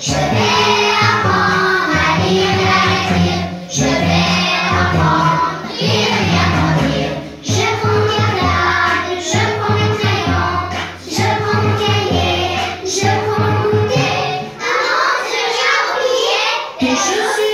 Je vais apprendre à lire et à écrire. Je vais apprendre à lire et à mentir. Je prends mes plaques, je prends mes crayons. Je prends mon cahier, je prends mon bouquet. Avant, j'ai oublié et je suis.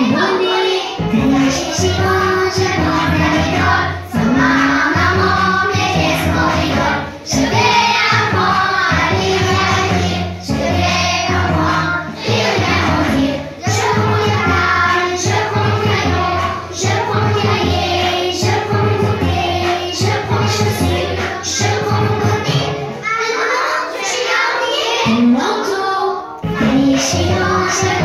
兄弟，快来洗洗锅，洗锅再洗刀。走马啊，南门，别别走回头。谁给我锅？阿里阿里？谁给我锅？铁门兄弟。我穿皮大衣，我穿皮大衣，我穿皮大衣，我穿皮大衣。我穿皮大衣，我穿皮大衣。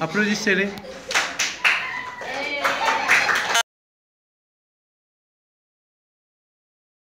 अप्रोजिट से